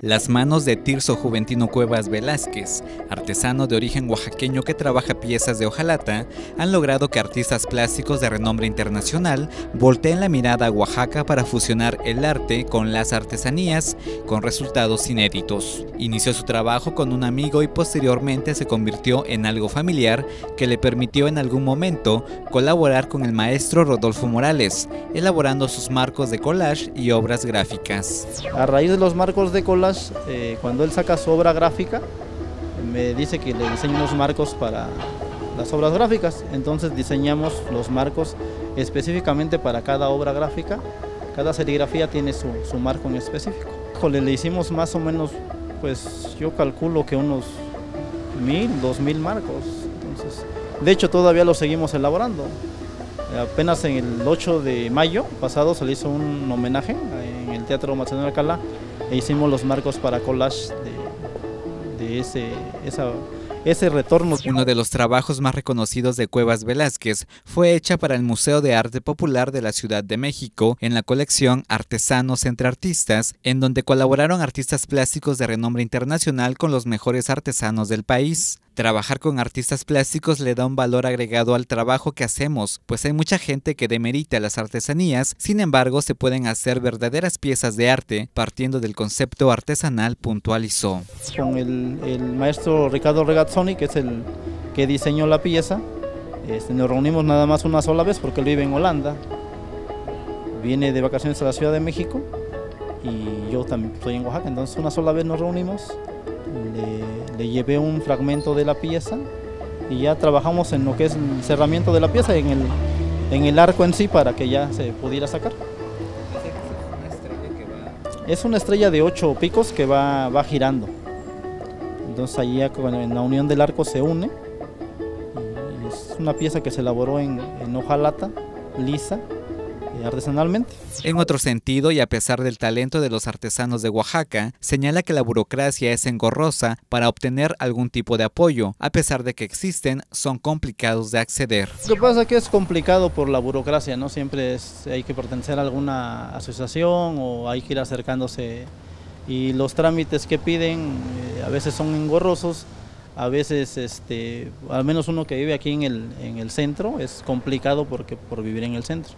Las manos de Tirso Juventino Cuevas Velázquez, artesano de origen oaxaqueño que trabaja piezas de hojalata, han logrado que artistas plásticos de renombre internacional volteen la mirada a Oaxaca para fusionar el arte con las artesanías, con resultados inéditos. Inició su trabajo con un amigo y posteriormente se convirtió en algo familiar que le permitió en algún momento colaborar con el maestro Rodolfo Morales, elaborando sus marcos de collage y obras gráficas. A raíz de los marcos de collage, eh, cuando él saca su obra gráfica, me dice que le diseño unos marcos para las obras gráficas. Entonces diseñamos los marcos específicamente para cada obra gráfica. Cada serigrafía tiene su, marco en específico. le hicimos más o menos, pues yo calculo que unos mil, dos mil marcos. De hecho todavía lo seguimos elaborando. Apenas en el 8 de mayo pasado se le hizo un homenaje en el Teatro Macedonio Alcalá e hicimos los marcos para collage de, ese, ese retorno. Uno de los trabajos más reconocidos de Cuevas Velázquez fue hecha para el Museo de Arte Popular de la Ciudad de México en la colección Artesanos entre Artistas, en donde colaboraron artistas plásticos de renombre internacional con los mejores artesanos del país. Trabajar con artistas plásticos le da un valor agregado al trabajo que hacemos, pues hay mucha gente que demerita las artesanías, sin embargo se pueden hacer verdaderas piezas de arte partiendo del concepto artesanal, puntualizó. Con el, maestro Ricardo Regazzoni, que es el que diseñó la pieza, este, nos reunimos nada más una sola vez porque él vive en Holanda, viene de vacaciones a la Ciudad de México y yo también estoy en Oaxaca, entonces una sola vez nos reunimos le, llevé un fragmento de la pieza y ya trabajamos en lo que es el cerramiento de la pieza, en el, en el arco en sí para que ya se pudiera sacar. Es una estrella de ocho picos que va, va girando. Entonces allí en la unión del arco se une. Es una pieza que se elaboró en, en hoja lata, lisa, artesanalmente. En otro sentido, y a pesar del talento de los artesanos de Oaxaca, señala que la burocracia es engorrosa para obtener algún tipo de apoyo, a pesar de que existen, son complicados de acceder. Lo que pasa es que es complicado por la burocracia, no siempre hay que pertenecer a alguna asociación o hay que ir acercándose y los trámites que piden eh, a veces son engorrosos a veces este al menos uno que vive aquí en el, en el centro es complicado porque por vivir en el centro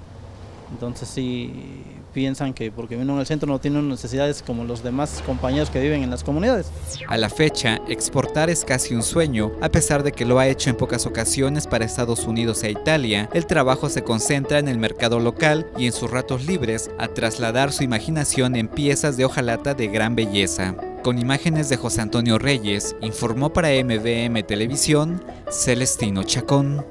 entonces sí piensan que porque uno en el centro no tiene necesidades como los demás compañeros que viven en las comunidades. A la fecha, exportar es casi un sueño, a pesar de que lo ha hecho en pocas ocasiones para Estados Unidos e Italia, el trabajo se concentra en el mercado local y en sus ratos libres a trasladar su imaginación en piezas de hojalata de gran belleza. Con imágenes de José Antonio Reyes, informó para MVM Televisión Celestino Chacón.